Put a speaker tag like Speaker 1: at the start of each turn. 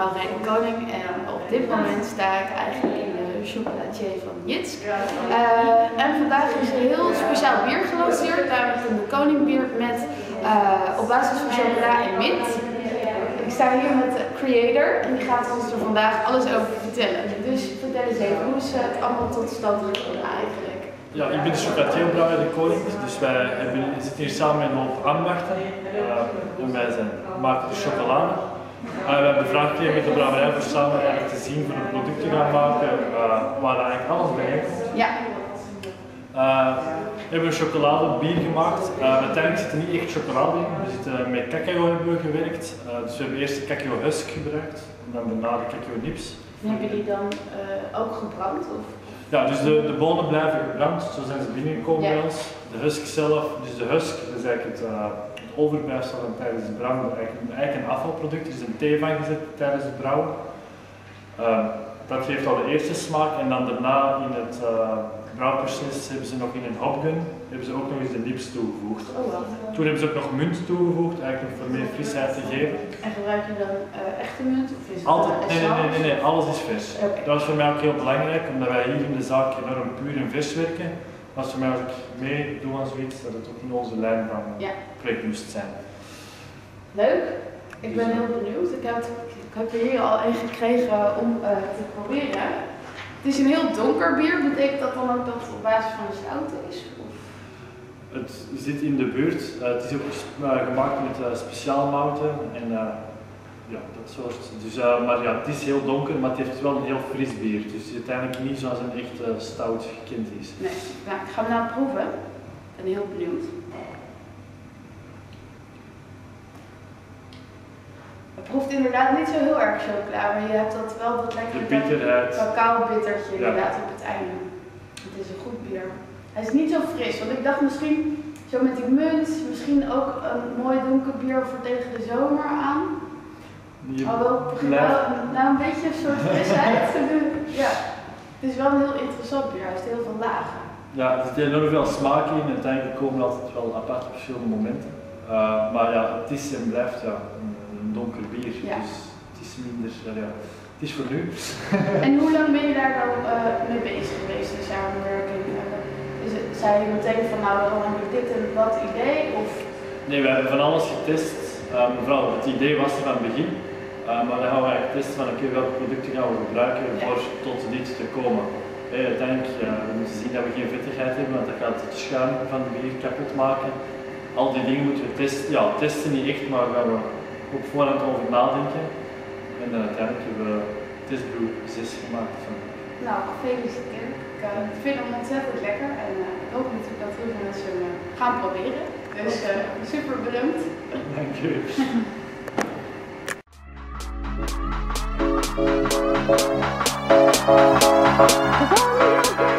Speaker 1: mevrouw Rijn Koning en op dit moment sta ik eigenlijk in de chocolatier van Jits. Uh, en vandaag is een heel speciaal bier gelanceerd, namelijk een koningbier met uh, op basis van chocola en mint. Ik sta hier met de creator en die gaat ons er vandaag alles over vertellen. Dus vertel eens even, hoe is het allemaal tot stand gekomen eigenlijk?
Speaker 2: Ja, ik ben de chocolatierbrouwer de koning, dus wij hebben, zitten hier samen met een hoop ambachten uh, en wij zijn, maken de chocolade. Uh, we hebben vraag gekregen met de brouwerij voor samen eigenlijk te zien voor een product te gaan maken uh, waar eigenlijk alles bij komt.
Speaker 1: Ja.
Speaker 2: Uh, we hebben een chocoladebier gemaakt. Uh, uiteindelijk zit er niet echt chocolade in. We zitten met cacao hebben we gewerkt. Uh, dus we hebben eerst de cacao husk gebruikt en dan daarna de cacao nips.
Speaker 1: En hebben jullie dan ook gebrand? Of?
Speaker 2: Ja, dus de, de bonen blijven gebrand, zo zijn ze binnengekomen ja. bij ons. De husk zelf, dus de husk, dat is eigenlijk het, het overblijfsel van tijdens het branden. Eigenlijk, eigenlijk een afvalproduct, is een thee van gezet tijdens het brouwen. Dat geeft al de eerste smaak en dan daarna in het brouwproces hebben ze nog in een hopgun hebben ze ook nog eens de nips toegevoegd.
Speaker 1: Oh,
Speaker 2: Toen hebben ze ook nog munt toegevoegd, eigenlijk voor meer frisheid te geven.
Speaker 1: En gebruik je dan uh, echte munt of is het
Speaker 2: Altijd, nee, nee, nee, nee, nee, alles is vers.
Speaker 1: Okay.
Speaker 2: Dat was voor mij ook heel belangrijk, omdat wij hier in de zaak enorm puur en vers werken. Was voor mij als ik meedoe aan zoiets, dat het ook in onze lijn van
Speaker 1: ja.
Speaker 2: project moest zijn.
Speaker 1: Leuk, ik ben heel benieuwd. Ik heb, ik heb er hier al een gekregen om uh, te proberen. Het is een heel donker bier, betekent dat dan ook dat het op basis van een stout is? Of?
Speaker 2: Het zit in de buurt. Uh, het is ook uh, gemaakt met uh, speciaalmouten en ja, dat soort. Dus, maar ja, het is heel donker, maar het heeft wel een heel fris bier. Dus het is uiteindelijk niet zoals een echt stout gekend is.
Speaker 1: Nee, nou, ik ga hem nou proeven. Ik ben heel benieuwd. Het proeft inderdaad niet zo heel erg chocola, maar je hebt dat wel dat lekkere cacao bittertje ja. inderdaad op het einde. Het is een goed bier. Hij is niet zo fris, want ik dacht misschien zo met die munt, misschien ook een mooi donker bier voor tegen de zomer aan.
Speaker 2: Je
Speaker 1: Alhoewel, wel, nou een beetje een soort frisheid. ja, het is wel een heel interessant bier, hij heeft heel veel lagen.
Speaker 2: Ja, er zit enorm veel smaak in en uiteindelijk komen altijd wel apart op verschillende momenten. Uh, maar ja, het is en blijft ja, een donker bier.
Speaker 1: Ja.
Speaker 2: Dus het is minder, ja, het is voor nu.
Speaker 1: en hoe lang ben je daar dan uh, mee bezig geweest, de samenwerking? Uh, is het, zei je meteen van nou dan heb ik dit en dat idee? Of?
Speaker 2: Nee, we hebben van alles getest. Um, vooral het idee was er van het begin. Uh, maar dan gaan we eigenlijk testen van oké, okay, welke producten gaan we gebruiken ja. voor tot dit te komen. Hey, uiteindelijk uh, we moeten zien dat we geen vettigheid hebben, want dat gaat het schuim van de bier kapot maken. Al die dingen moeten we testen. Ja, testen niet echt, maar gaan we op voorhand over nadenken. En dan uiteindelijk hebben we testbrew 6 gemaakt. Van.
Speaker 1: Nou, gefeliciteerd. Ik uh, vind hem ontzettend lekker en uh, ik hoop natuurlijk dat heel veel mensen hem uh, gaan proberen. Dus super bedankt.
Speaker 2: Dank je.